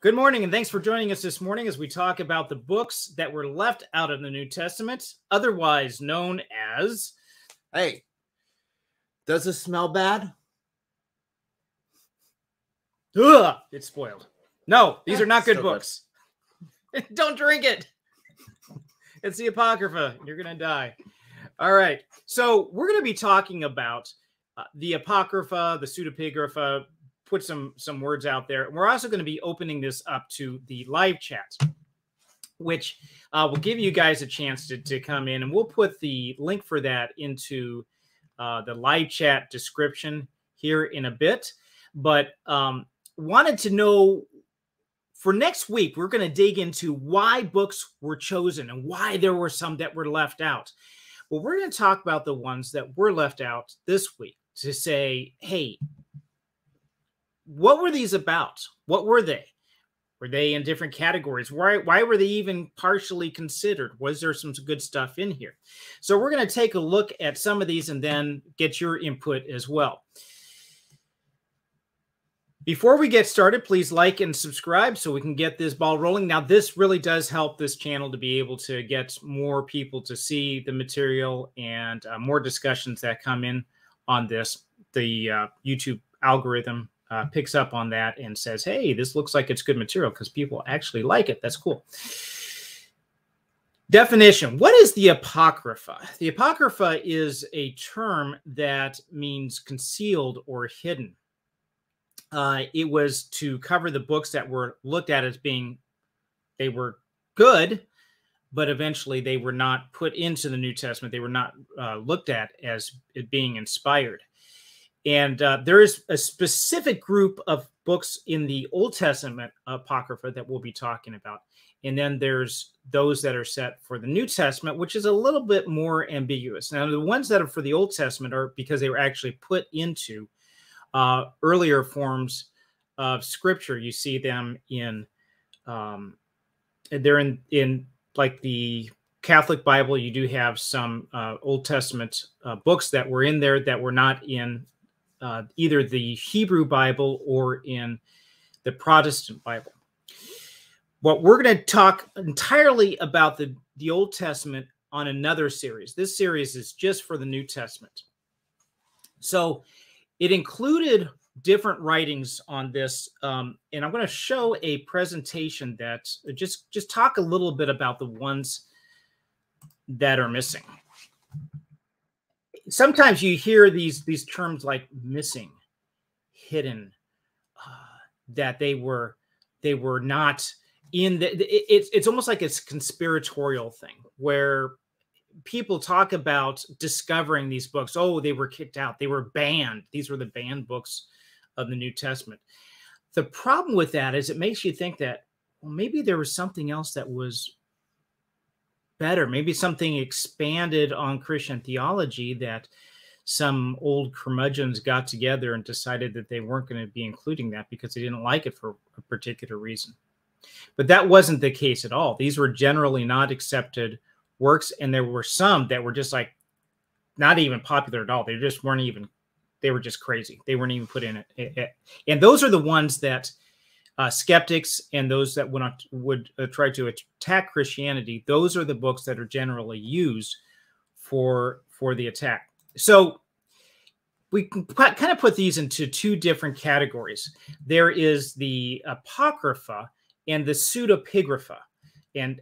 Good morning, and thanks for joining us this morning as we talk about the books that were left out of the New Testament, otherwise known as. Hey, does this smell bad? Ugh, it's spoiled. No, these are not good good. books. Don't drink it. It's the Apocrypha. You're going to die. All right. So, we're going to be talking about uh, the Apocrypha, the Pseudepigrapha, put some some words out there. We're also going to be opening this up to the live chat, which uh, will give you guys a chance to, to come in, and we'll put the link for that into uh, the live chat description here in a bit. But um, wanted to know for next week, we're going to dig into why books were chosen and why there were some that were left out. Well, we're going to talk about the ones that were left out this week to say, hey, what were these about? What were they? Were they in different categories? Why, why were they even partially considered? Was there some good stuff in here? So we're going to take a look at some of these and then get your input as well. Before we get started, please like and subscribe so we can get this ball rolling. Now, this really does help this channel to be able to get more people to see the material and uh, more discussions that come in on this. The uh, YouTube algorithm uh, picks up on that and says, hey, this looks like it's good material because people actually like it. That's cool. Definition What is the Apocrypha? The Apocrypha is a term that means concealed or hidden. Uh, it was to cover the books that were looked at as being, they were good, but eventually they were not put into the New Testament. They were not uh, looked at as being inspired. And uh, there is a specific group of books in the Old Testament Apocrypha that we'll be talking about. And then there's those that are set for the New Testament, which is a little bit more ambiguous. Now, the ones that are for the Old Testament are because they were actually put into uh, earlier forms of Scripture. You see them in, um, they're in, in like the Catholic Bible. You do have some uh, Old Testament uh, books that were in there that were not in uh, either the Hebrew Bible or in the Protestant Bible. What we're going to talk entirely about the, the Old Testament on another series. This series is just for the New Testament. So it included different writings on this, um, and I'm going to show a presentation that just just talk a little bit about the ones that are missing sometimes you hear these these terms like missing hidden uh, that they were they were not in the it, it's it's almost like it's conspiratorial thing where people talk about discovering these books. Oh they were kicked out. They were banned. These were the banned books of the new testament. The problem with that is it makes you think that well maybe there was something else that was better, maybe something expanded on Christian theology that some old curmudgeons got together and decided that they weren't going to be including that because they didn't like it for a particular reason. But that wasn't the case at all. These were generally not accepted works, and there were some that were just like not even popular at all. They just weren't even, they were just crazy. They weren't even put in it. Eh, eh. And those are the ones that uh, skeptics and those that would not, would uh, try to attack Christianity, those are the books that are generally used for for the attack. So we can kind of put these into two different categories. There is the apocrypha and the pseudepigrapha, and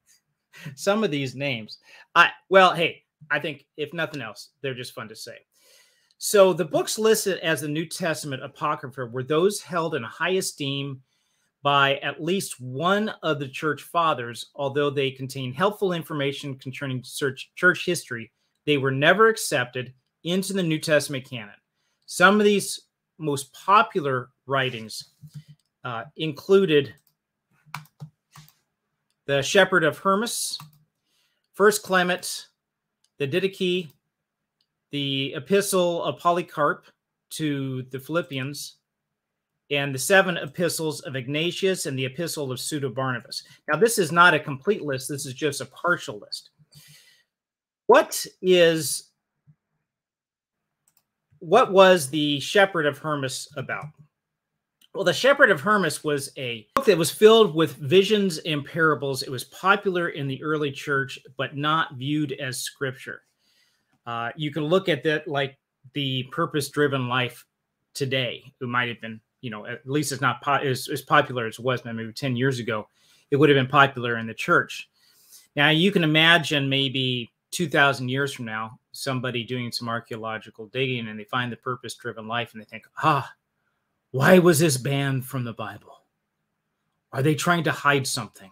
some of these names. I well, hey, I think if nothing else, they're just fun to say. So the books listed as the New Testament Apocrypha were those held in high esteem by at least one of the church fathers, although they contain helpful information concerning church, church history. They were never accepted into the New Testament canon. Some of these most popular writings uh, included the Shepherd of Hermas, First Clement, the Didache, the epistle of Polycarp to the Philippians, and the seven epistles of Ignatius and the epistle of Pseudo Barnabas. Now, this is not a complete list, this is just a partial list. What is what was the shepherd of Hermas about? Well, The Shepherd of Hermas was a book that was filled with visions and parables. It was popular in the early church, but not viewed as scripture. Uh, you can look at that like the purpose driven life today. It might have been, you know, at least it's not po- as, as popular as it was maybe 10 years ago. It would have been popular in the church. Now, you can imagine maybe 2,000 years from now, somebody doing some archaeological digging and they find the purpose driven life and they think, ah, why was this banned from the Bible? Are they trying to hide something?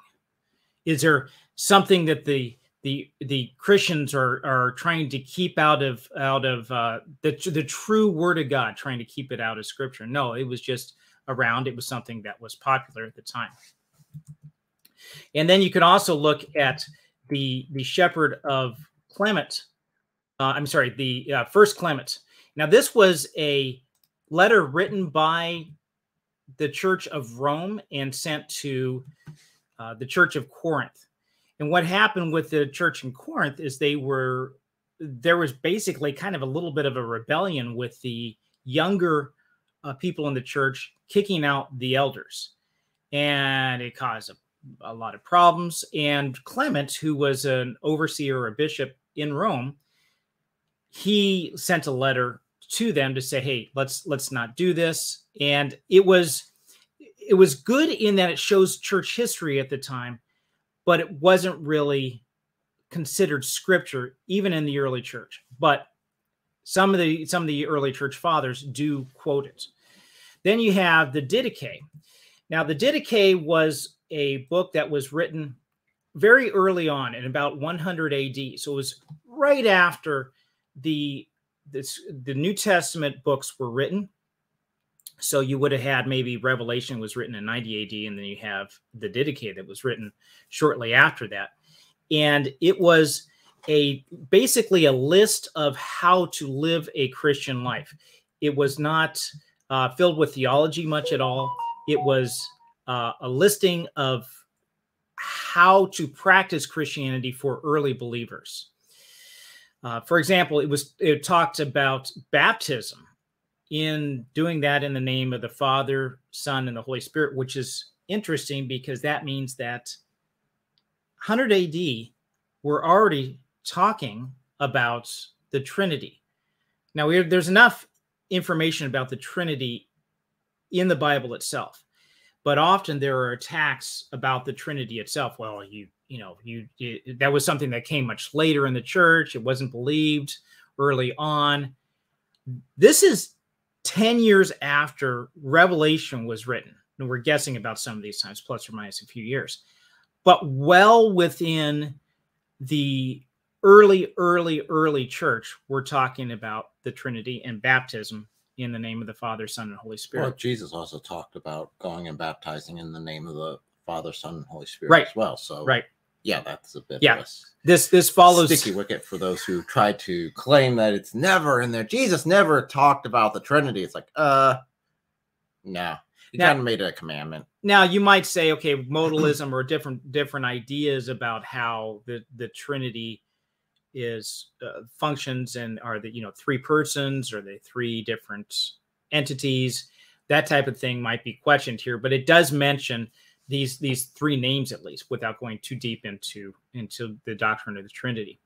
Is there something that the the the Christians are are trying to keep out of out of uh, the the true Word of God, trying to keep it out of Scripture? No, it was just around. It was something that was popular at the time. And then you can also look at the the shepherd of Clement. Uh, I'm sorry, the uh, first Clement. Now this was a letter written by the Church of Rome and sent to uh, the Church of Corinth. And what happened with the church in Corinth is they were there was basically kind of a little bit of a rebellion with the younger uh, people in the church kicking out the elders, and it caused a, a lot of problems. And Clement, who was an overseer or a bishop in Rome, he sent a letter to them to say, "Hey, let's let's not do this." And it was it was good in that it shows church history at the time, but it wasn't really considered scripture even in the early church. But some of the some of the early church fathers do quote it. Then you have the Didache. Now, the Didache was a book that was written very early on in about 100 AD. So it was right after the this, the New Testament books were written. So you would have had maybe Revelation was written in 90 AD, and then you have the Didache that was written shortly after that. And it was a basically a list of how to live a Christian life. It was not uh, filled with theology much at all. It was uh, a listing of how to practice Christianity for early believers. Uh, for example, it was it talked about baptism in doing that in the name of the Father, Son, and the Holy Spirit, which is interesting because that means that 100 AD we're already talking about the Trinity. Now, have, there's enough information about the Trinity in the Bible itself, but often there are attacks about the Trinity itself. Well, you you know you, you, that was something that came much later in the church it wasn't believed early on this is 10 years after revelation was written and we're guessing about some of these times plus or minus a few years but well within the early early early church we're talking about the trinity and baptism in the name of the father son and holy spirit Well, Jesus also talked about going and baptizing in the name of the Father, Son, and Holy Spirit Right. as well. So right yeah, that's a bit Yeah. a this this follows sticky wicket for those who try to claim that it's never in there. Jesus never talked about the Trinity. It's like, uh, no, he kind of made a commandment. now you might say okay modalism or different different ideas about how the the trinity is uh, functions and are the you know three persons or the three different entities that type of thing might be questioned here but it does mention these these three names at least without going too deep into into the doctrine of the trinity.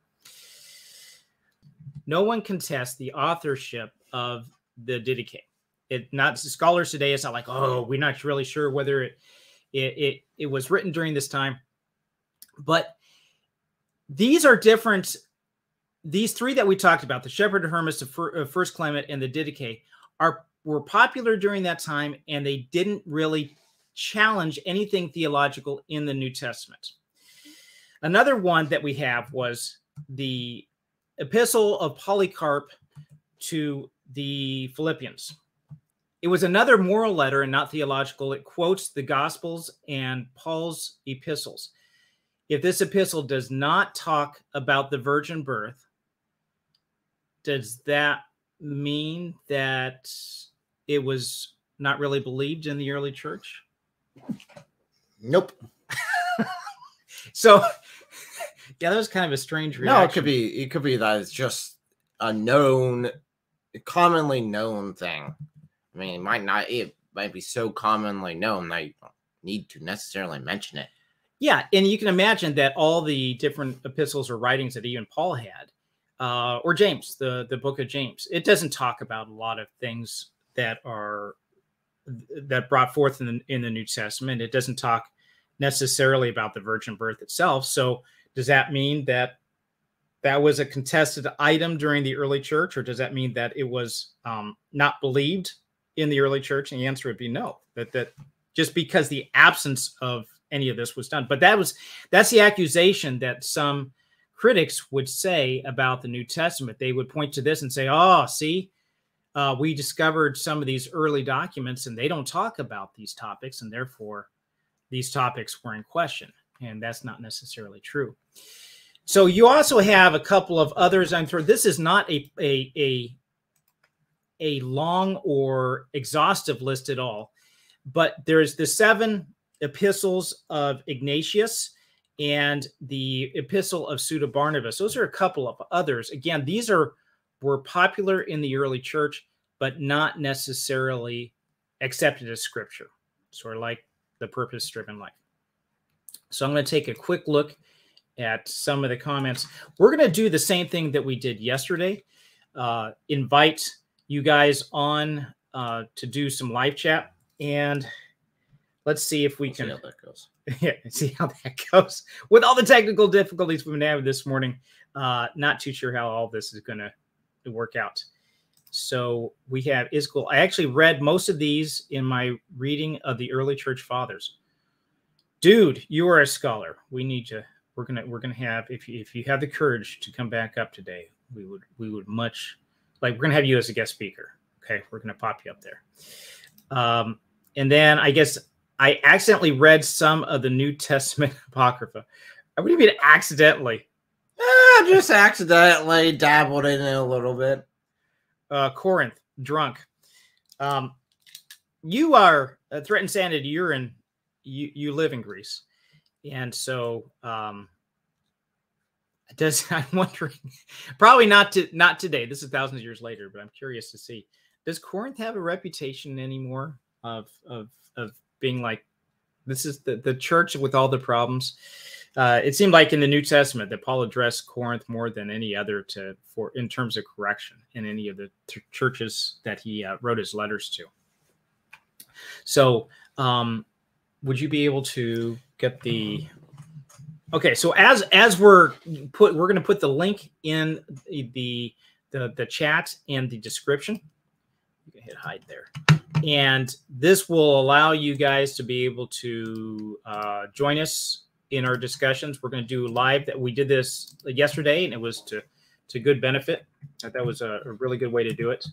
No one contests the authorship of the didache. It not scholars today it's not like oh we're not really sure whether it it it, it was written during this time. But these are different these three that we talked about the shepherd of hermas the uh, first clement and the didache are were popular during that time and they didn't really challenge anything theological in the new testament another one that we have was the epistle of polycarp to the philippians it was another moral letter and not theological. It quotes the Gospels and Paul's epistles. If this epistle does not talk about the virgin birth, does that mean that it was not really believed in the early church? Nope. So, yeah, that was kind of a strange reaction. No, it could be. It could be that it's just a known, commonly known thing. I mean, it might not. It might be so commonly known that you don't need to necessarily mention it. Yeah, and you can imagine that all the different epistles or writings that even Paul had, uh, or James, the the book of James, it doesn't talk about a lot of things that are that brought forth in the, in the New Testament. It doesn't talk necessarily about the virgin birth itself. So does that mean that that was a contested item during the early church, or does that mean that it was um, not believed in the early church? And the answer would be no. That that just because the absence of any of this was done. But that was that's the accusation that some critics would say about the New Testament. They would point to this and say, "Oh, see, uh, we discovered some of these early documents, and they don't talk about these topics, and therefore these topics were in question." And that's not necessarily true. So you also have a couple of others. I'm sure this is not a a a a long or exhaustive list at all, but there's the seven epistles of Ignatius and the epistle of Pseudo Barnabas. Those are a couple of others. Again, these are were popular in the early church, but not necessarily accepted as scripture, sort of like the purpose driven life. So I'm going to take a quick look at some of the comments. We're going to do the same thing that we did yesterday. Uh, invite you guys on uh, to do some live chat, and let's see if we We'll can see how that goes. yeah, see how that goes. With all the technical difficulties we've been having this morning, uh, not too sure how all this is going to work out. So we have Iskul. I actually read most of these in my reading of the early church fathers. Dude, you are a scholar. We need to. We're gonna. We're gonna have. If you, if you have the courage to come back up today, we would. We would much like. We're gonna have you as a guest speaker. Okay, we're gonna pop you up there. Um, and then I guess I accidentally read some of the New Testament Apocrypha. What do you mean accidentally? Ah, just accidentally dabbled in it a little bit. Uh, Corinth, drunk. Um, you are uh, threatened sanity. You're in. You you live in Greece, and so um, does I'm wondering. Probably not to not today. This is thousands of years later, but I'm curious to see. Does Corinth have a reputation anymore of of of being like this is the the church with all the problems? Uh, it seemed like in the New Testament that Paul addressed Corinth more than any other to for in terms of correction in any of the churches that he uh, wrote his letters to. So, um, would you be able to get the? Okay, so as as we're put, we're going to put the link in the the the chat and the description. You can hit hide there and this will allow you guys to be able to uh, join us in our discussions. We're going to do live. That we did this yesterday, and it was to to good benefit. That that was a, a really good way to do it.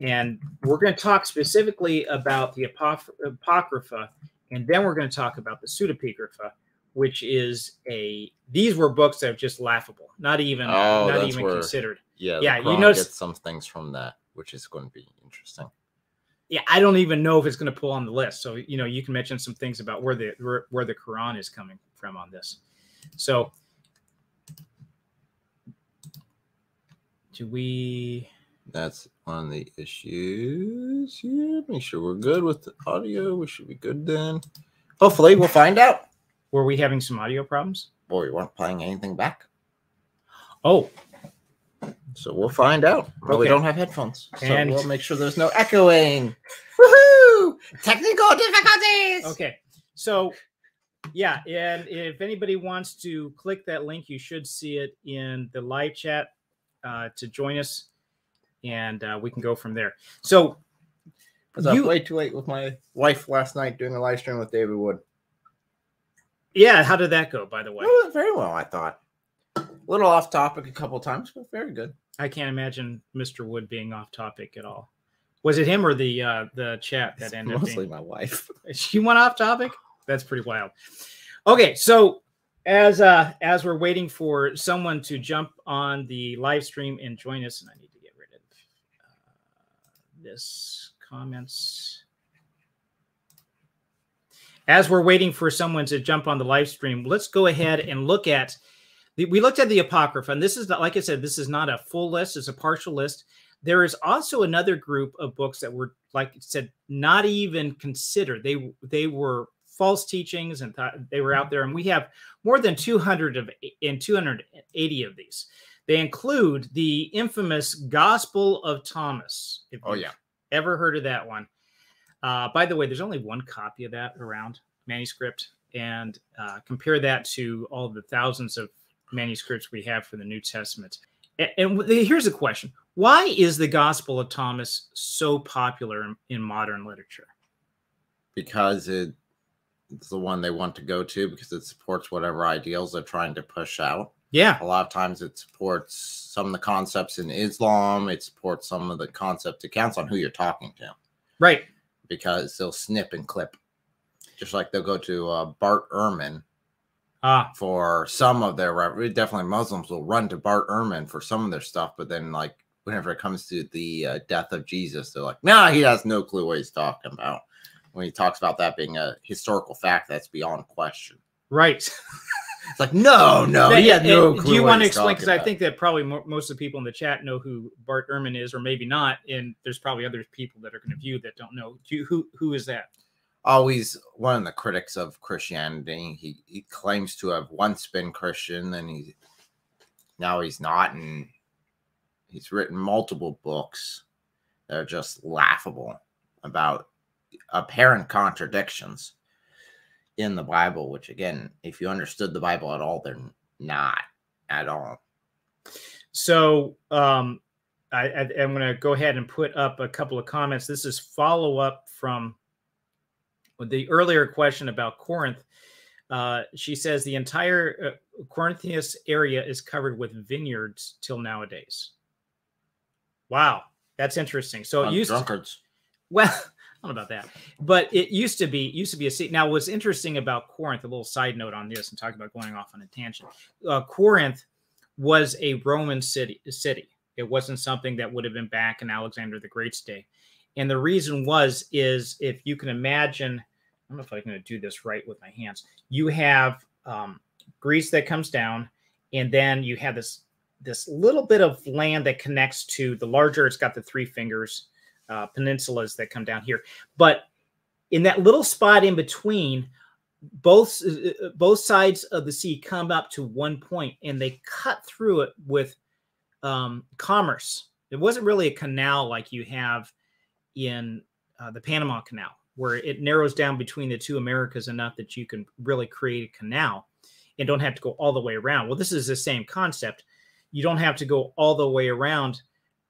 And we're going to talk specifically about the Apoph- Apocrypha, and then we're going to talk about the Pseudepigrapha, which is a. These were books that are just laughable, not even Oh, not even where- considered. Yeah, Yeah, you notice- some things from that, which is going to be interesting. Yeah, I don't even know if it's going to pull on the list. So you know, you can mention some things about where the where, where the Quran is coming from on this. So, do we? That's one of the issues here. Make sure we're good with the audio. We should be good then. Hopefully, we'll find out. Were we having some audio problems? Boy, we weren't playing anything back, Oh, so we'll find out. Well, we don't have headphones, so And- we'll make sure there's no echoing. Woohoo! Technical difficulties. okay. So, yeah, and if anybody wants to click that link, you should see it in the live chat uh, to join us, and uh, we can go from there. So, I was up You- way too late with my wife last night doing a live stream with David Wood. yeah, how did that go? By the way, It went very well, I thought. A little off topic a couple times, but very good. I can't imagine Mr. Wood being off topic at all. Was it him or the uh, the chat that It's ended up mostly being? my wife. She went off topic. That's pretty wild. Okay, so as uh as we're waiting for someone to jump on the live stream and join us, and I need to get rid of uh, this comments. As we're waiting for someone to jump on the live stream, let's go ahead and look at we looked at the apocrypha, and this is not like I said, this is not a full list; it's a partial list. There is also another group of books that were like I said, not even considered. They they were false teachings and thought they were out there. And we have more than 200 of in 280 of these. They include the infamous Gospel of Thomas. If Oh you've yeah. ever heard of that one? Uh, by the way, there's only one copy of that around manuscript, and uh, compare that to all the thousands of manuscripts we have for the New Testament. A- And, here's a question: Why is the Gospel of Thomas so popular in, in modern literature? Because it, it's the one they want to go to because it supports whatever ideals they're trying to push out. Yeah, A lot of times it supports some of the concepts in Islam. It supports some of the concepts. It counts on who you're talking to right. because they'll snip and clip. Just like they'll go to uh, Bart Ehrman Ah, for some of their definitely Muslims will run to Bart Ehrman for some of their stuff, but then like whenever it comes to the uh, death of Jesus, they're like, nah, he has no clue what he's talking about. When he talks about that being a historical fact, that's beyond question. right. It's like, no, no, he had no clue. Do you want to explain? Because I think that probably mo- most of the people in the chat know who Bart Ehrman is, or maybe not. And there's probably other people that are going to view that don't know. Do you, who who is that? Always one of the critics of Christianity. He he claims to have once been Christian, and he now he's not, and he's written multiple books that are just laughable about apparent contradictions in the Bible. Which again, if you understood the Bible at all, they're not at all. So um, I, I, I'm going to go ahead and put up a couple of comments. This is follow up from the earlier question about Corinth. Uh, she says the entire uh, Corinthians area is covered with vineyards till nowadays. Wow, that's interesting. So it used to, drunkards. well, I don't know about that, but it used to be used to be a city. Now, what's interesting about Corinth? A little side note on this, and talking about going off on a tangent. Uh, Corinth was a Roman city. City. It wasn't something that would have been back in Alexander the Great's day, and the reason was is if you can imagine. I don't know if I'm going to do this right with my hands. You have um, Greece that comes down, and then you have this this little bit of land that connects to the larger. It's got the three fingers uh, peninsulas that come down here. But in that little spot in between, both uh, both sides of the sea come up to one point, and they cut through it with um, commerce. It wasn't really a canal like you have in uh, the Panama Canal, where it narrows down between the two Americas enough that you can really create a canal and don't have to go all the way around. Well, this is the same concept. You don't have to go all the way around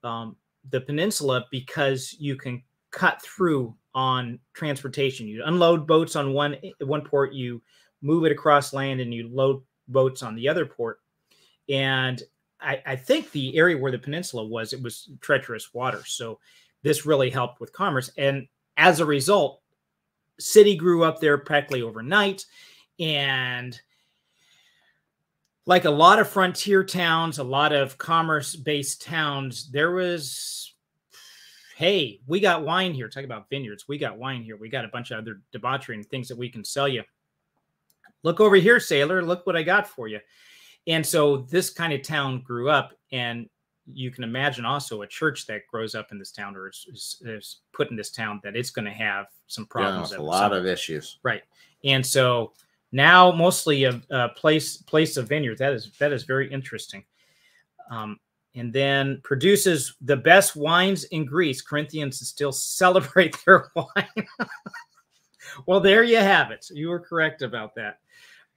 um, the peninsula because you can cut through on transportation. You unload boats on one one port, you move it across land, and you load boats on the other port. And I, I think the area where the peninsula was, it was treacherous water. So this really helped with commerce. And as a result, city grew up there practically overnight. And like a lot of frontier towns, a lot of commerce based towns, there was, hey, we got wine here. Talk about vineyards. We got wine here. We got a bunch of other debauchery and things that we can sell you. Look over here, sailor. Look what I got for you. And so this kind of town grew up. And you can imagine also a church that grows up in this town or is, is, is put in this town that it's going to have some problems. at a lot of issues. right. And so now mostly a, a place place of vineyard that is that is very interesting. Um, and then produces the best wines in greece. Corinthians still celebrate their wine. Well there you have it. You were correct about that.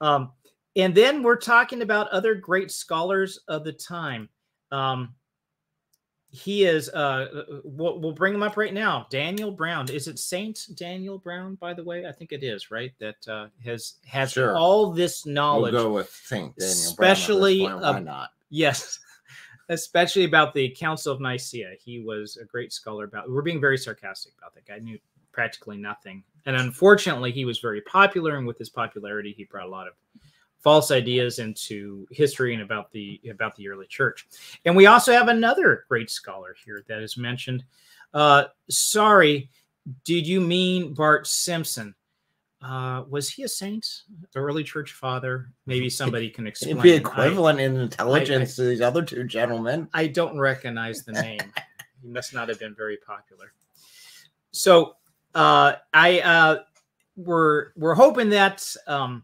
Um, and then we're talking about other great scholars of the time. Um, he is uh we'll, we'll bring him up right now daniel brown is it saint daniel brown by the way i think it is right that uh has has Sure. all this We'll knowledge go with Saint Daniel. Brown Especially, point. Why uh, not? yes especially about the council of nicaea he was a great scholar about we're being very sarcastic about that guy knew practically nothing and unfortunately he was very popular and with his popularity he brought a lot of false ideas into history and about the about the early church and we also have another great scholar here that is mentioned uh sorry did you mean bart simpson uh was he a saint the early church father maybe somebody can explain It'd be I- equivalent in intelligence to these other two gentlemen. I don't recognize the name. he must not have been very popular. So uh, I uh, we're we're hoping that um,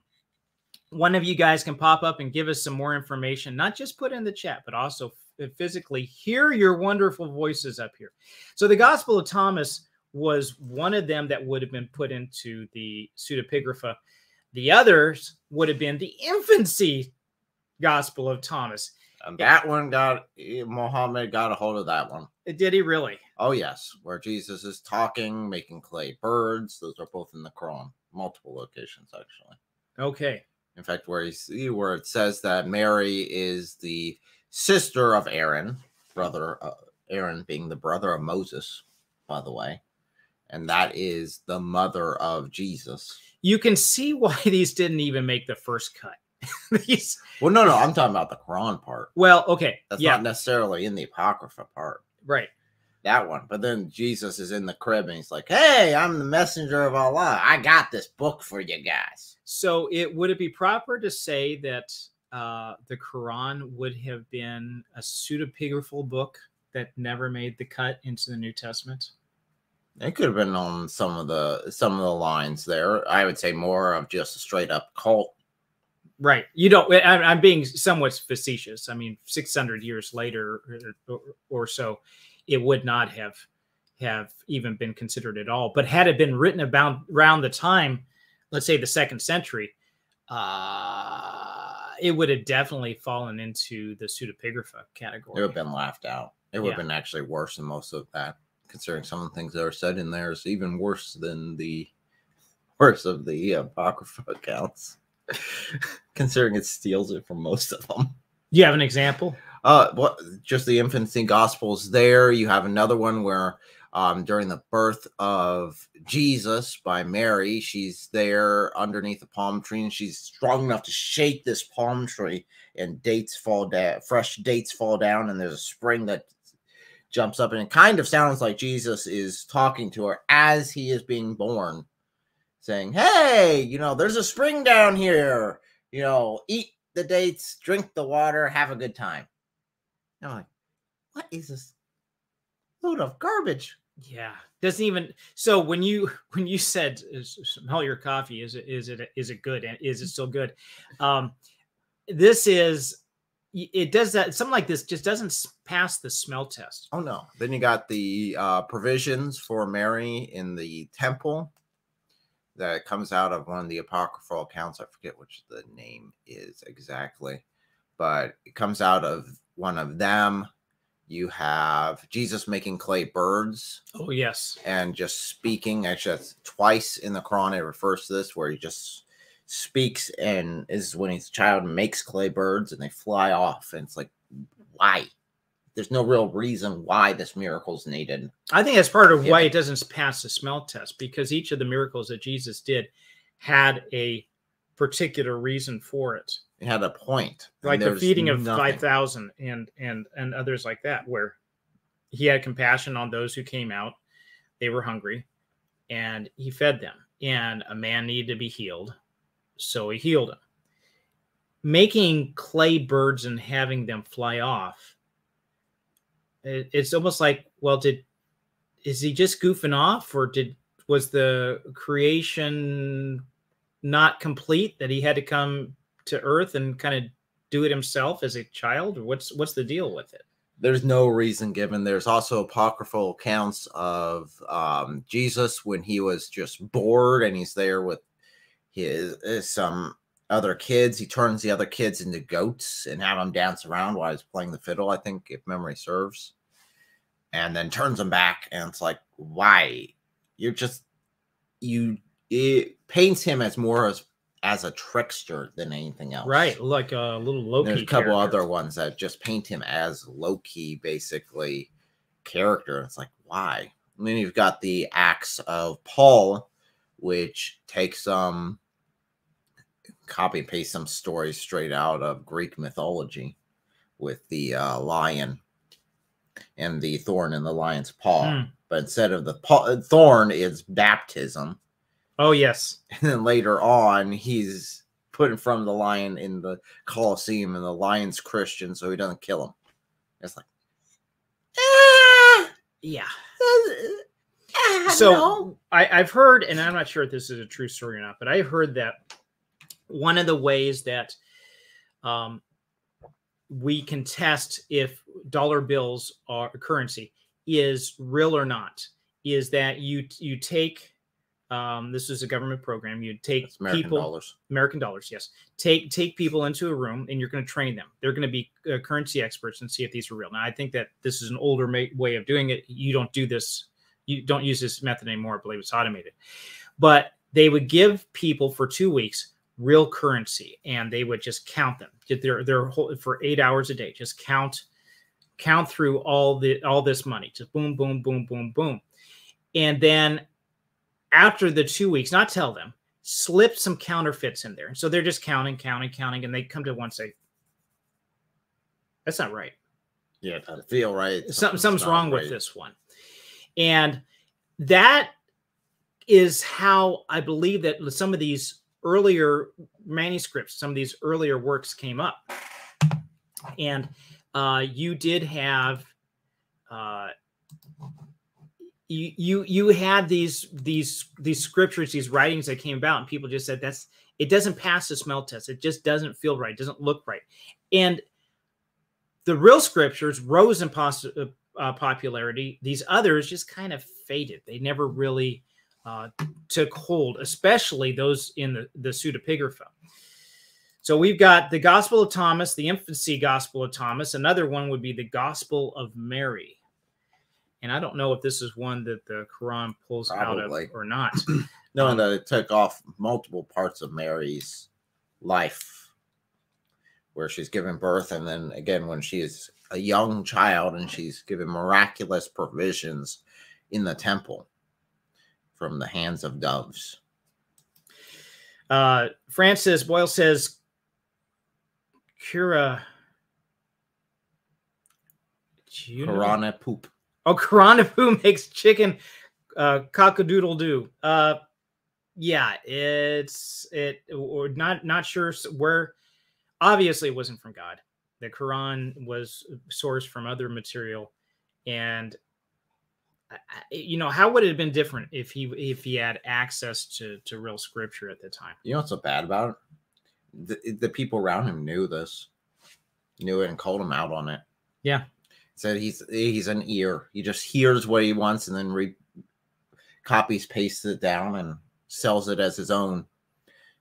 one of you guys can pop up and give us some more information, not just put in the chat, but also uh, physically hear your wonderful voices up here. So the Gospel of Thomas was one of them that would have been put into the pseudepigrapha. The others would have been the infancy Gospel of Thomas. And that one got eh, Muhammad got a hold of that one. Uh, did he really? Oh yes, where Jesus is talking, making clay birds. Those are both in the Quran, multiple locations actually. Okay. In fact, where you see where it says that Mary is the sister of Aaron, brother uh, Aaron being the brother of Moses, by the way, and that is the mother of Jesus. You can see why these didn't even make the first cut. these... Well, no, no, I'm talking about the Quran part. Well, okay, that's yeah. not necessarily in the Apocrypha part, right? That one, but then Jesus is in the crib and he's like, "Hey, I'm the messenger of Allah. I got this book for you guys." So, it would it be proper to say that uh, the Quran would have been a pseudepigraphal book that never made the cut into the New Testament? It could have been on some of the some of the lines there. I would say more of just a straight up cult. Right. You don't. I'm being somewhat facetious. I mean, 600 years later or, or so, it would not have have even been considered at all. But had it been written about around the time, let's say the second century, uh, it would have definitely fallen into the pseudepigrapha category. It would have been laughed out. It would yeah. have been actually worse than most of that considering some of the things that are said in there is even worse than the worst of the apocrypha accounts. considering it steals it from most of them. You have an example? Uh, what just the infancy gospels there. You have another one where um, during the birth of Jesus by Mary, she's there underneath a palm tree and she's strong enough to shake this palm tree and dates fall down, fresh dates fall down, and there's a spring that jumps up and it kind of sounds like Jesus is talking to her as he is being born, saying, Hey, you know, there's a spring down here. You know, eat the dates, drink the water, have a good time. And I'm like, What is this load of garbage? Yeah, doesn't even. So when you when you said smell your coffee, is it is it is it good? And is it still good? Um, this is it does that something like this just doesn't pass the smell test. Oh no. Then you got the uh, provisions for Mary in the temple that comes out of one of the apocryphal accounts. I forget which the name is exactly, but it comes out of one of them. You have Jesus making clay birds. Oh yes, and just speaking. Actually, that's twice in the Quran it refers to this, where he just speaks and is when he's a child makes clay birds and they fly off and it's like why there's no real reason why this miracle is needed i think that's part of yeah. why it doesn't pass the smell test because each of the miracles that jesus did had a particular reason for it it had a point like the feeding of 5000 and and and others like that where he had compassion on those who came out they were hungry and he fed them and a man needed to be healed so he healed him. Making clay birds and having them fly off, it, it's almost like, well, did is he just goofing off, or did was the creation not complete that he had to come to Earth and kind of do it himself as a child, what's what's the deal with it? there's no reason given. There's also apocryphal accounts of um, Jesus when he was just bored and he's there with his, his uh, some other kids. He turns the other kids into goats and have them dance around while he's playing the fiddle. I think, if memory serves, and then turns them back. And it's like, why? You're just you. It paints him as more as as a trickster than anything else. Right, like a little Loki. There's a couple character. other ones that just paint him as Loki, basically character. It's like why? And then you've got the acts of Paul which takes some um, copy and paste some stories straight out of Greek mythology with the uh, lion and the thorn in the lion's paw. Mm. But instead of the paw, thorn, is baptism. Oh, yes. And then later on, he's put in front of the lion in the Colosseum, and the lion's Christian, so he doesn't kill him. It's like, ah! yeah. so I, I've heard, and I'm not sure if this is a true story or not, but I heard that one of the ways that um, we can test if dollar bills are currency is real or not is that you you take um, this is a government program. You take That's American people, dollars. American dollars, yes. Take take people into a room, and you're going to train them. They're going to be uh, currency experts and see if these are real. Now, I think that this is an older ma- way of doing it. You don't do this. You don't use this method anymore. I believe it's automated. But they would give people for two weeks real currency, and they would just count them. Get their their whole for eight hours a day. Just count count through all the all this money. Just boom, boom, boom, boom, boom, and then after the two weeks, not tell them, slip some counterfeits in there. So they're just counting, counting, counting, and they come to one say, "That's not right. Yeah, it doesn't feel right. Something, something's wrong with this one." And that is how I believe that some of these earlier manuscripts, some of these earlier works came up. And uh, you did have uh, you you you had these these these scriptures, these writings that came about, and people just said that's it doesn't pass the smell test. It just doesn't feel right. Doesn't look right. And the real scriptures rose in pos- uh, uh, popularity. These others just kind of faded. They never really uh, took hold, especially those in the the pseudepigrapha. So we've got the Gospel of Thomas, the infancy Gospel of Thomas. Another one would be the Gospel of Mary. And I don't know if this is one that the Quran pulls out of or not. knowing Um, that it took off multiple parts of Mary's life, where she's given birth, and then again when she is a young child and she's given miraculous provisions in the temple from the hands of doves. Uh, Francis Boyle says, Cura. Do you know? Qurana poop. Oh, Karanapu makes chicken uh cockadoodle doo. Uh yeah, it's it or not not sure where obviously it wasn't from God. The Quran was sourced from other material and you know how would it have been different if he if he had access to to real scripture at the time You know what's so bad about it? The, the people around him knew this, knew it, and called him out on it. Yeah. Said he's he's an ear. He just hears what he wants and then re- copies, pastes it down, and sells it as his own.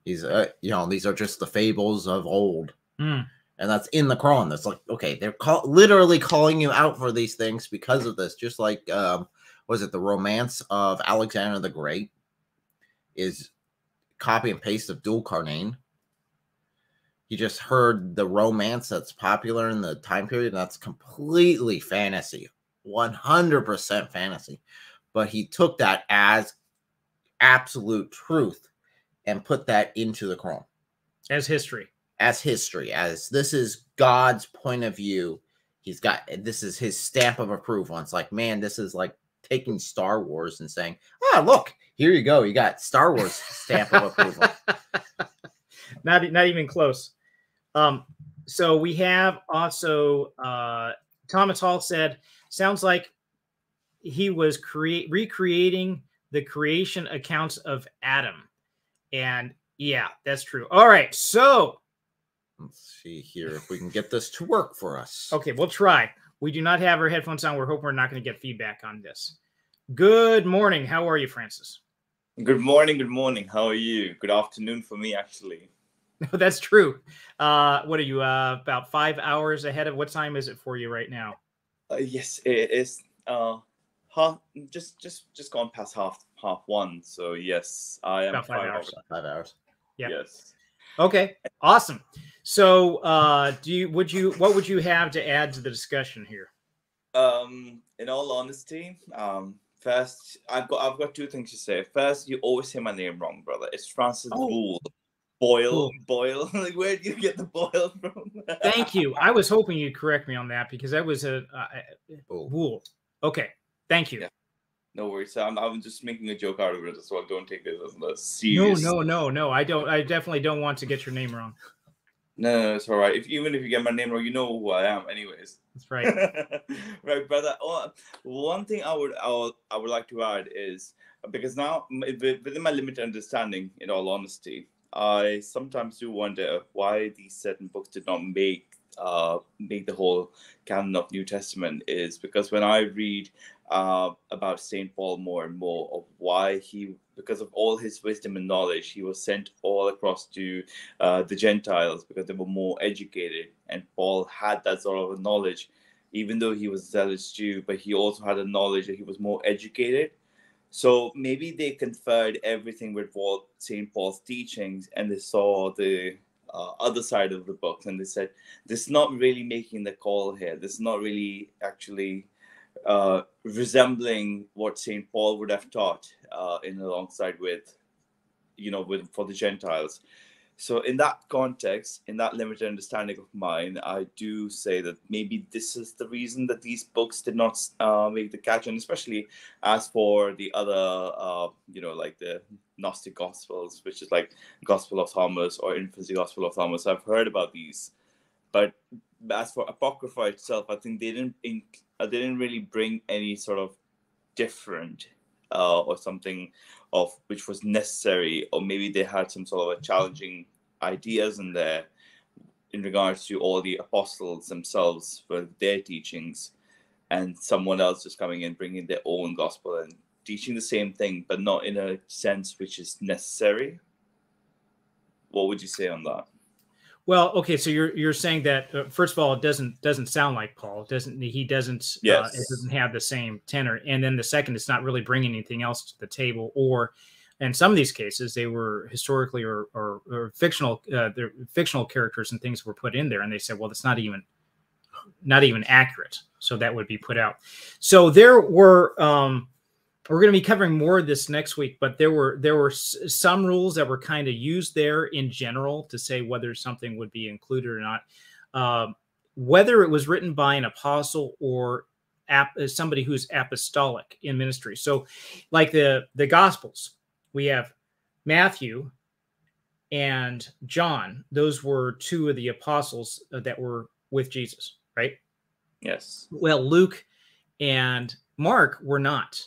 He's uh, you know these are just the fables of old, Hmm. and that's in the Quran. That's like okay, they're call- literally calling you out for these things because of this. Just like um, was it the romance of Alexander the Great? Is copy and paste of Dhul-Qarnayn. You just heard the romance that's popular in the time period. And that's completely fantasy, 100% fantasy. But he took that as absolute truth and put that into the Quran as history as history, as this is God's point of view. He's got this is his stamp of approval. It's like, man, this is like taking Star Wars and saying, ah, look, here you go. You got Star Wars stamp of approval. not not even close. Um, so we have also uh, Thomas Hall said, sounds like he was create recreating the creation accounts of Adam, and yeah, that's true. All right, so Let's see here if we can get this to work for us. okay, we'll try. We do not have our headphones on. We're hoping we're not going to get feedback on this. Good morning. How are you, Francis? Good morning, good morning. How are you? Good afternoon for me, actually. No, that's true. Uh, what are you? Uh, about five hours ahead of what time is it for you right now? Uh, yes, it is. Uh, half, just, just, just gone past half, half one. So yes, I am About five hours. Five hours. Yeah. Yes. Okay, awesome. So, uh, do you would you what would you have to add to the discussion here? Um, in all honesty, um, first, I've got, I've got two things to say. First, you always say my name wrong, brother. It's Francis Oh. Boyle. Boyle, boil. Like, where do you get the boil from? Thank you. I was hoping you'd correct me on that because that was a, wool. Okay, thank you. Yeah. No worries. I'm, I'm just making a joke out of it as well. Don't take this as a No, serious. no, no, no. I don't. I definitely don't want to get your name wrong. No, no, it's all right. If even if you get my name wrong, you know who I am, anyways. That's right. right, brother. Oh, one thing I would, I would I would like to add is because now within my limited understanding, in all honesty, I sometimes do wonder why these certain books did not make uh, make the whole canon of New Testament is because when I read uh, about Saint Paul more and more of why he, because of all his wisdom and knowledge, he was sent all across to uh, the Gentiles because they were more educated, and Paul had that sort of knowledge, even though he was a zealous Jew, but he also had a knowledge that he was more educated. So maybe they conferred everything with Saint Paul's teachings, and they saw the uh, other side of the book and they said this is not really making the call here. This is not really actually uh, resembling what st paul would have taught uh, in alongside with you know with for the gentiles so in that context in that limited understanding of mine i do say that maybe this is the reason that these books did not uh, make the catch. And especially as for the other uh, you know like the gnostic gospels which is like gospel of thomas or infancy gospel of thomas. I've heard about these. But as for apocrypha itself i think they didn't inc- uh, they didn't really bring any sort of different uh, or something of which was necessary, or maybe they had some sort of challenging ideas in there in regards to all the apostles themselves for their teachings, and someone else just coming in bringing their own gospel and teaching the same thing, but not in a sense which is necessary. What would you say on that? Well, okay, so you're you're saying that uh, first of all, it doesn't doesn't sound like Paul. It doesn't he doesn't yes. Uh, it doesn't have the same tenor. And then the second, it's not really bringing anything else to the table. Or, in some of these cases, they were historically or or, or fictional uh, they're fictional characters and things were put in there, and they said, well, it's not even not even accurate. So that would be put out. So there were um, we're going to be covering more of this next week but there were there were some rules that were kind of used there in general to say whether something would be included or not. Um, whether it was written by an apostle or ap- uh, somebody who's apostolic in ministry. So like the the gospels we have matthew and john. Those were two of the apostles uh, that were with jesus right? Yes. Well luke and mark were not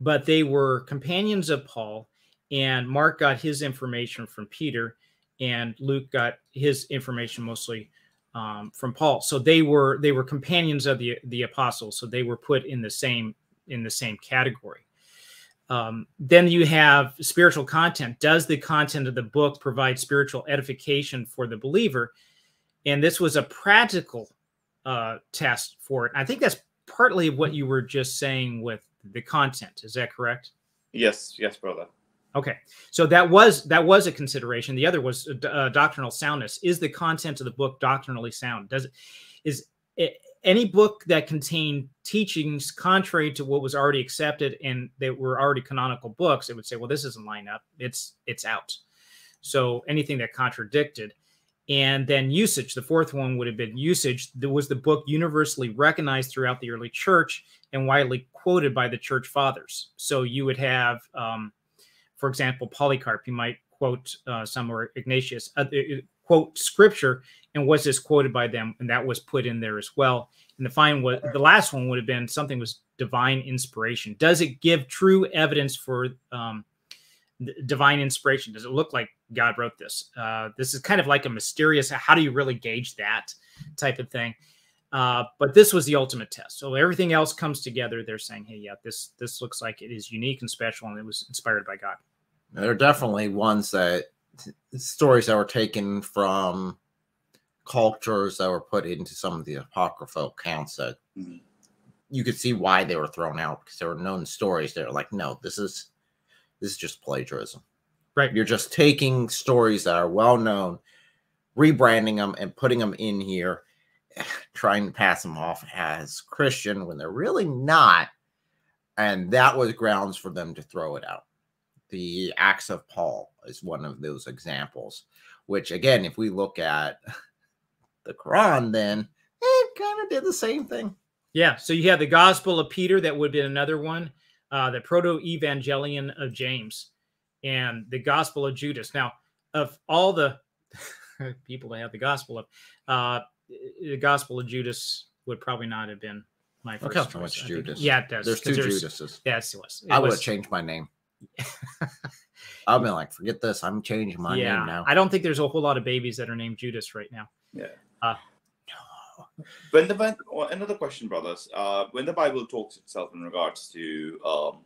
but they were companions of Paul. And Mark got his information from Peter, and Luke got his information mostly um, from Paul. So they were they were companions of the the apostles. So they were put in the same in the same category. Um, then you have spiritual content. Does the content of the book provide spiritual edification for the believer? And this was a practical uh, test for it. I think that's partly what you were just saying with the content. Is that correct? Yes, yes, brother. Okay, so that was that was a consideration. The other was uh, uh doctrinal soundness. Is the content of the book doctrinally sound? Does it is it, any book that contained teachings contrary to what was already accepted and they were already canonical books? It would say, well, this isn't line up. It's it's out. So anything that contradicted and then usage the fourth one would have been usage. There was the book universally recognized throughout the early church and widely quoted by the church fathers. So you would have um, for example polycarp. You might quote uh, some or ignatius uh, uh, quote scripture and was this quoted by them and that was put in there as well. And the fine was the last one would have been something was divine inspiration. Does it give true evidence for um, divine inspiration? Does it look like God wrote this? Uh, this is kind of like a mysterious. How do you really gauge that type of thing? Uh, but this was the ultimate test. So everything else comes together. They're saying, "Hey, yeah, this this looks like it is unique and special, and it was inspired by God." There are definitely ones that stories that were taken from cultures that were put into some of the apocryphal accounts that mm-hmm. you could see why they were thrown out because there were known stories. They're like, no, this is this is just plagiarism. Right. You're just taking stories that are well known, rebranding them and putting them in here, trying to pass them off as Christian when they're really not. And that was grounds for them to throw it out. The Acts of Paul is one of those examples, which, again, if we look at the Quran, then it kind of did the same thing. Yeah. So you have the Gospel of Peter, that would be another one uh, the Proto Evangelion of James, and the Gospel of Judas. Now, of all the people to have the gospel of. Uh, the gospel of Judas would probably not have been my Look first how much choice. Think- Judas. Yeah, it does. There's two Judases. Yes, it was. It I would have changed my name. I've been like, forget this. I'm changing my yeah, name now. I don't think there's a whole lot of babies that are named Judas right now. When the when, another question, brothers. Uh, when the Bible talks itself in regards to um,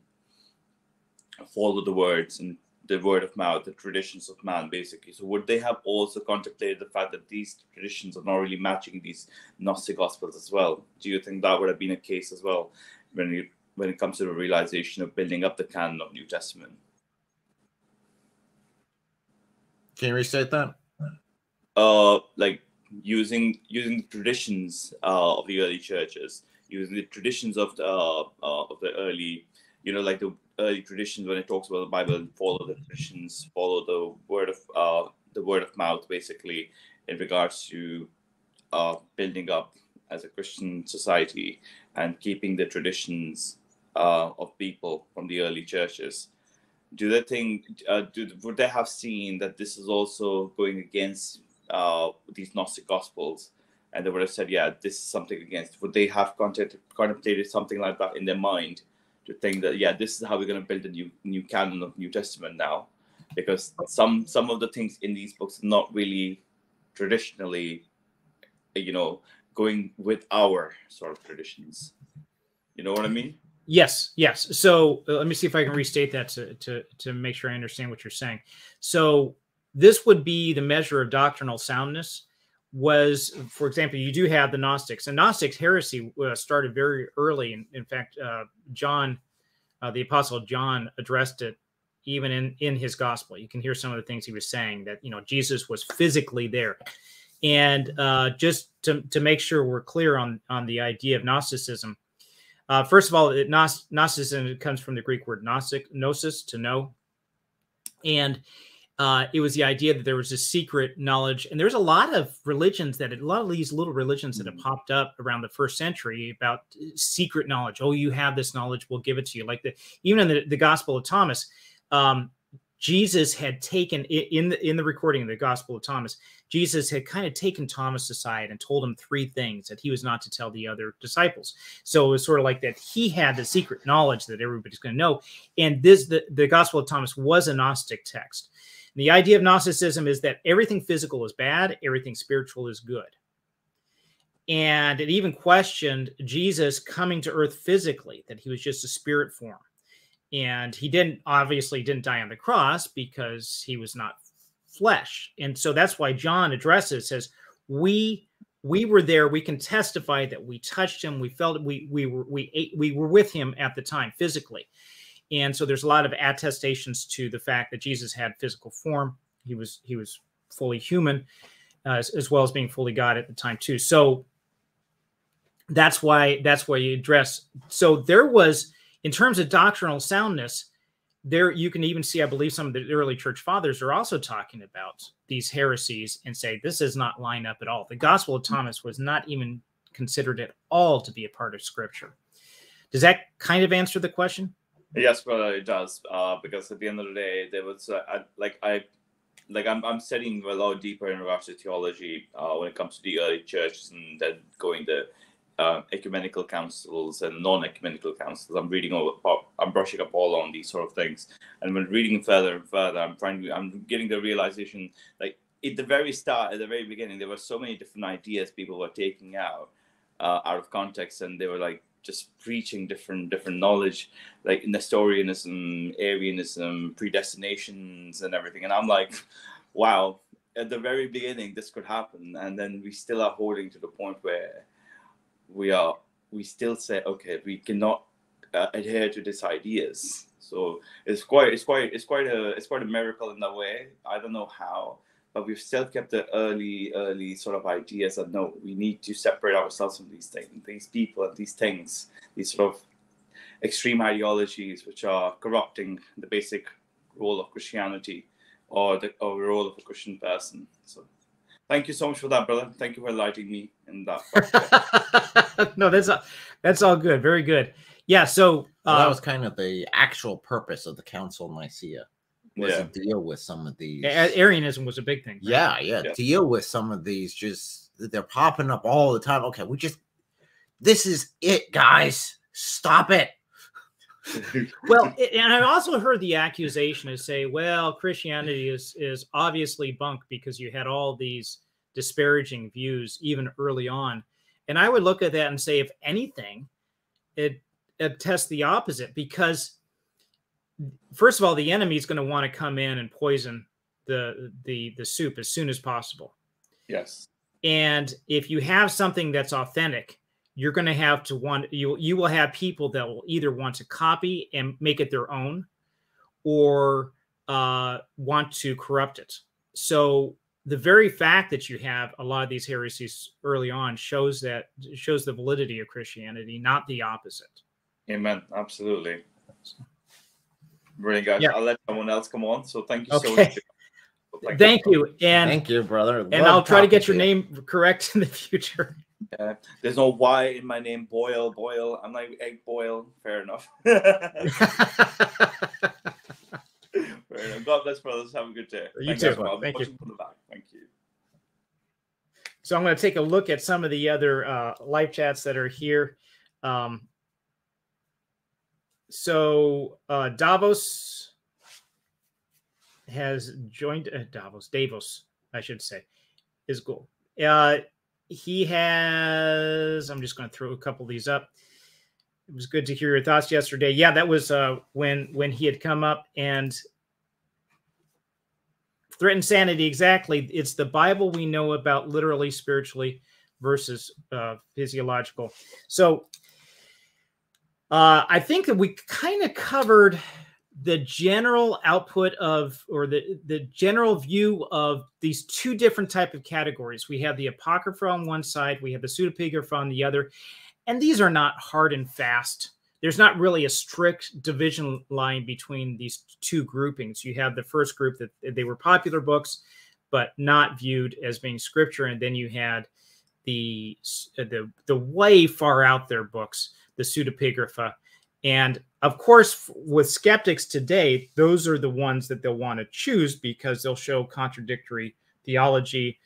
follow the words and the word of mouth, the traditions of man, basically. So would they have also contemplated the fact that these traditions are not really matching these Gnostic Gospels as well? Do you think that would have been a case as well when you when it comes to the realization of building up the canon of New Testament? Can you restate that? uh like using using the traditions uh, of the early churches using the traditions of the uh, uh, of the early you know like the early traditions when it talks about the bible follow the traditions follow the word of uh the word of mouth basically in regards to uh building up as a christian society and keeping the traditions of people from the early churches. Do they think uh, do, would they have seen that this is also going against uh, these Gnostic Gospels, and they would have said, "Yeah, this is something against." Would they have contemplated, something like that in their mind to think that, "Yeah, this is how we're going to build a new new canon of New Testament now," because some some of the things in these books are not really traditionally, you know, going with our sort of traditions. You know what I mean? Yes, yes. So uh, let me see if I can restate that to, to to make sure I understand what you're saying. So this would be the measure of doctrinal soundness. Was, for example, you do have the Gnostics, and Gnostics heresy uh, started very early. In, in fact, uh, John, uh, the Apostle John, addressed it even in in his gospel. You can hear some of the things he was saying that you know Jesus was physically there, and uh, just to to make sure we're clear on on the idea of Gnosticism. Uh, first of all, it, Gnosticism comes from the Greek word gnostic, gnosis, to know. And uh, it was the idea that there was a secret knowledge. And there's a lot of religions that, a lot of these little religions that have popped up around the first century about uh, secret knowledge. Oh, you have this knowledge, we'll give it to you. Like the, even in the, the Gospel of Thomas, um, Jesus had taken in the in the recording of the Gospel of Thomas, Jesus had kind of taken Thomas aside and told him three things that he was not to tell the other disciples. So it was sort of like that he had the secret knowledge that everybody's going to know. And this the, the Gospel of Thomas was a Gnostic text. And the idea of Gnosticism is that everything physical is bad, everything spiritual is good. And it even questioned Jesus coming to earth physically, that he was just a spirit form. And he didn't obviously didn't die on the cross because he was not flesh. And so that's why john addresses says we we were there. We can testify that we touched him. We felt we we were we ate, we were with him at the time physically and so there's a lot of attestations to the fact that jesus had physical form he was he was fully human uh, as, as well as being fully god at the time too so that's why that's why you address so there was in terms of doctrinal soundness, there you can even see, I believe, some of the early church fathers are also talking about these heresies and say this does not line up at all. The Gospel of Thomas was not even considered at all to be a part of Scripture. Does that kind of answer the question? Yes, brother, it does. Uh, because at the end of the day, there was uh, I, like I, like I'm I'm studying a lot deeper in regards to theology uh, when it comes to the early churches and then going the uh, ecumenical councils and non-ecumenical councils. I'm reading all, I'm brushing up all on these sort of things, and when reading further and further, I'm trying to, I'm getting the realization, like at the very start, at the very beginning, there were so many different ideas people were taking out, uh, out of context, and they were like just preaching different, different knowledge, like Nestorianism, Arianism, predestinations, and everything, and I'm like, wow. At the very beginning, this could happen, and then we still are holding to the point where we are we still say okay we cannot uh, adhere to these ideas. So it's quite it's quite it's quite a it's quite a miracle in that way. I don't know how but we've still kept the early early sort of ideas that no we need to separate ourselves from these things these people and these things these sort of extreme ideologies which are corrupting the basic role of christianity or the or role of a christian person so thank you so much for that brother thank you for enlightening me in that no, that's all, that's all good. Very good. Yeah. So Well, uh, that was kind of the actual purpose of the Council of Nicaea. Was Yeah. to deal with some of these. A- Arianism was a big thing. right? yeah, yeah, Yeah. deal with some of these. Just they're popping up all the time. Okay, we just this is it, guys. Stop it. Well, it- and I also heard the accusation to say, well, Christianity is is obviously bunk because you had all these disparaging views even early on. And I would look at that and say, if anything, it attests the opposite because first of all, the enemy is going to want to come in and poison the the the soup as soon as possible. yes. And if you have something that's authentic, you're going to have to want you you will have people that will either want to copy and make it their own or uh, want to corrupt it. So the very fact that you have a lot of these heresies early on shows that shows the validity of Christianity, not the opposite. Amen. Absolutely. Brilliant, guys. Yeah. I'll let someone else come on. So thank you so Okay. much. Thank you, and Thank you, brother. and Love I'll try to talking get your you. name correct in the future. Uh, there's no Y in my name. Boyle, Boyle. I'm like egg boil. Fair enough. Fair enough. God bless, brothers. Have a good day. You Thank too. guys. Thank you. the back. Thank you. So I'm going to take a look at some of the other uh, live chats that are here. Um, so uh, Davos has joined uh, Davos, Davos, I should say, is cool. Uh, he has. I'm just going to throw a couple of these up. It was good to hear your thoughts yesterday. Yeah, that was uh, when when he had come up and threatened sanity exactly it's the bible we know about literally spiritually versus uh, physiological so uh, i think that we kind of covered the general output of or the the general view of these two different type of categories. We have the apocrypha on one side we have the pseudepigrapha on the other and these are not hard and fast. There's not really a strict division line between these two groupings. You have the first group that they were popular books, but not viewed as being scripture, and then you had the the the way far out there books, the pseudepigrapha, and of course, with skeptics today, those are the ones that they'll want to choose because they'll show contradictory theology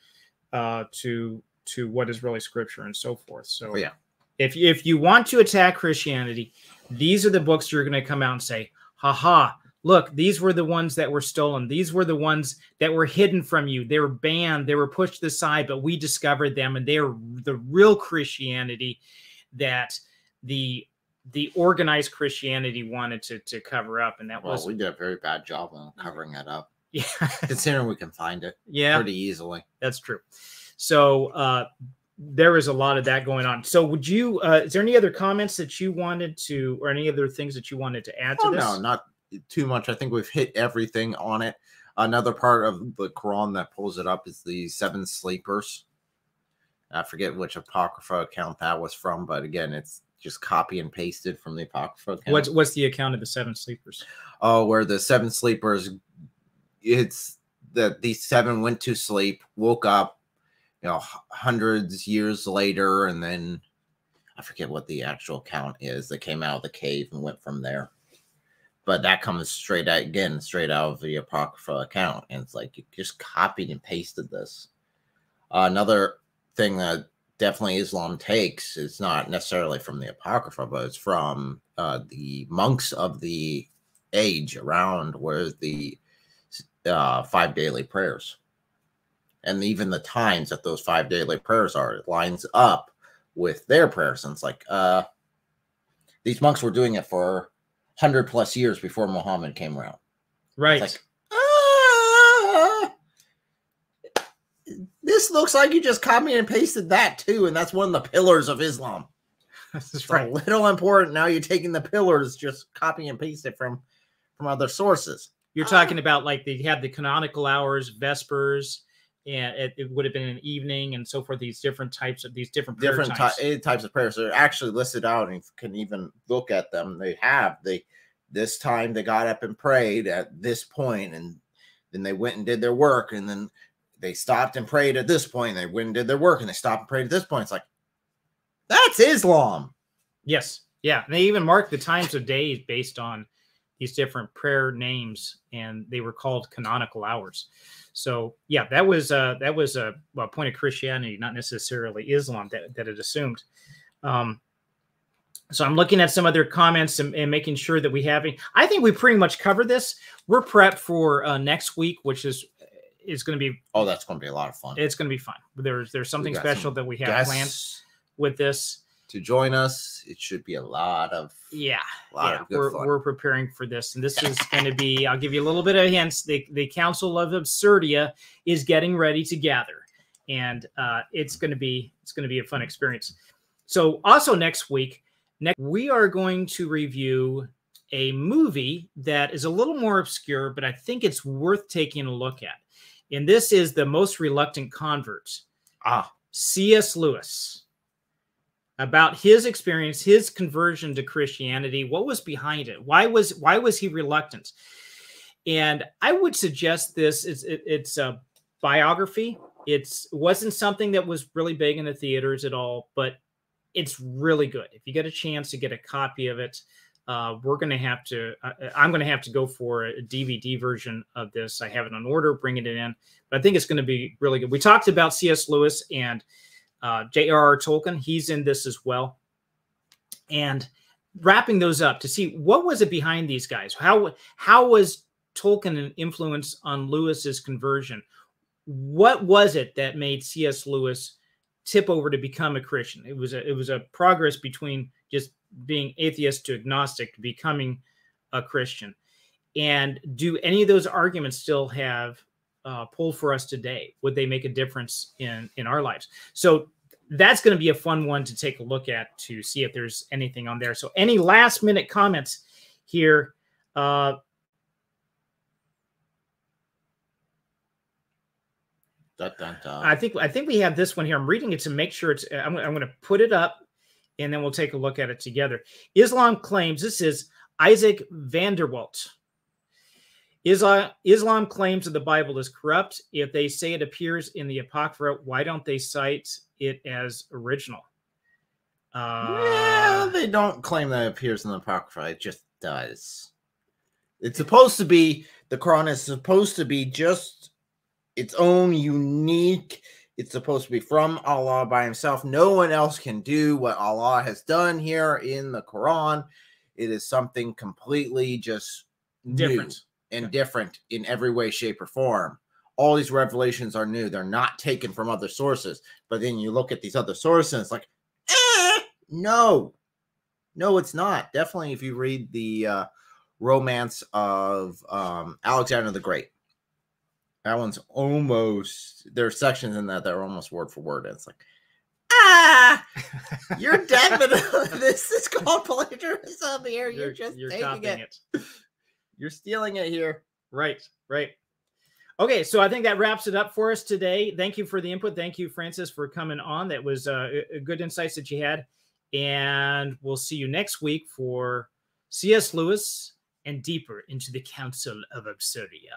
uh, to to what is really scripture and so forth. So Oh, yeah. if if you want to attack Christianity, these are the books you're going to come out and say, haha, look, these were the ones that were stolen. These were the ones that were hidden from you. They were banned, they were pushed aside, but we discovered them and they're the real Christianity that the the organized Christianity wanted to to cover up. And that Well, was we did a very bad job on covering that up, yeah, considering we can find it yeah. pretty easily. That's true. So uh, there is a lot of that going on. So would you? Uh, is there any other comments that you wanted to, or any other things that you wanted to add to Oh, this? no, not too much. I think we've hit everything on it. Another part of the Quran that pulls it up is the seven sleepers. I forget which apocrypha account that was from, but again, it's just copy and pasted from the apocrypha account. What's what's the account of the seven sleepers? oh, where the seven sleepers, it's that these seven went to sleep, woke up, you know, hundreds years later, and then I forget what the actual count is. They came out of the cave and went from there. But that comes straight out again, straight out of the Apocrypha account. And it's like you just copied and pasted this. Uh, another thing that definitely Islam takes is not necessarily from the Apocrypha, but it's from uh, the monks of the age around where the uh, five daily prayers. And even the times that those five daily prayers are lines up with their prayers. And it's like uh these monks were doing it for 100 plus years before muhammad came around. Right. it's like ah, this looks like you just copied and pasted that too and that's one of the pillars of islam. This is right. a little important. Now you're taking the pillars just copy and paste it from from other sources. You're talking about like they had the canonical hours, vespers, and it, it would have been an evening and so forth. These different types of these different different ty- eh, types of prayers. They're actually listed out and you can even look at them. They have they this time they got up and prayed at this point and then they went and did their work and then they stopped and prayed at this point they went and did their work and they stopped and prayed at this point it's like that's islam Yes. Yeah. And they even marked the times of days based on these different prayer names, and they were called canonical hours. So yeah, that was uh, that was a, a point of Christianity, not necessarily Islam that that it assumed. Um, so I'm looking at some other comments and, and, making sure that we have. I think we pretty much covered this. We're prepped for uh, next week, which is is going to be. Oh, that's going to be a lot of fun. It's going to be fun. There's there's something special that we have planned with this to join us. It should be a lot of yeah, lot yeah. we're fun. we're preparing for this, and this is going to be. I'll give you a little bit of hints. The the Council of Absurdia is getting ready to gather, and uh, it's going to be it's going to be a fun experience. So also next week Next, we are going to review a movie that is a little more obscure, but I think it's worth taking a look at. And this is The Most Reluctant Convert. Ah. C.S. Lewis. About his experience, his conversion to Christianity, what was behind it? Why was why was he reluctant? And I would suggest this is it, it's a biography. It's wasn't something that was really big in the theaters at all, but it's really good. If you get a chance to get a copy of it, uh, we're going to have to, uh, I'm going to have to go for a DVD version of this. I have it on order, bringing it in, but I think it's going to be really good. We talked about C.S. Lewis and uh, J.R.R. Tolkien. He's in this as well. And wrapping those up to see what was it behind these guys? How, how was Tolkien an influence on Lewis's conversion? What was it that made C.S. Lewis tip over to become a Christian. It was a it was a progress between just being atheist to agnostic to becoming a Christian. And do any of those arguments still have uh, pull for us today? Would they make a difference in in our lives? So that's going to be a fun one to take a look at to see if there's anything on there. So any last minute comments here? Uh, Dun, dun, dun. I think I think we have this one here. I'm reading it to make sure it's. I'm, I'm going to put it up, and then we'll take a look at it together. Islam claims this is Isaac Vanderwalt. Islam, Islam claims that the Bible is corrupt. If they say it appears in the Apocrypha, why don't they cite it as original? Uh, they don't claim that it appears in the Apocrypha. It just does. It's supposed to be the Quran is supposed to be just its own unique. It's supposed to be from Allah by himself. No one else can do what Allah has done here in the Quran. It is something completely just different and okay. different in every way, shape, or form. All these revelations are new. They're not taken from other sources. But then you look at these other sources, it's like, eh, no, no, it's not. Definitely, if you read the uh, romance of um, Alexander the Great, that one's almost there are sections in that that are almost word for word. And it's like, ah, you're definitely this is called plagiarism here. You're, you're just you're taking it. it. You're stealing it here. Right, right. Okay, so I think that wraps it up for us today. Thank you for the input. Thank you, Francis, for coming on. That was uh, good insights that you had. And we'll see you next week for C.S. Lewis and deeper into the Council of Absurdia.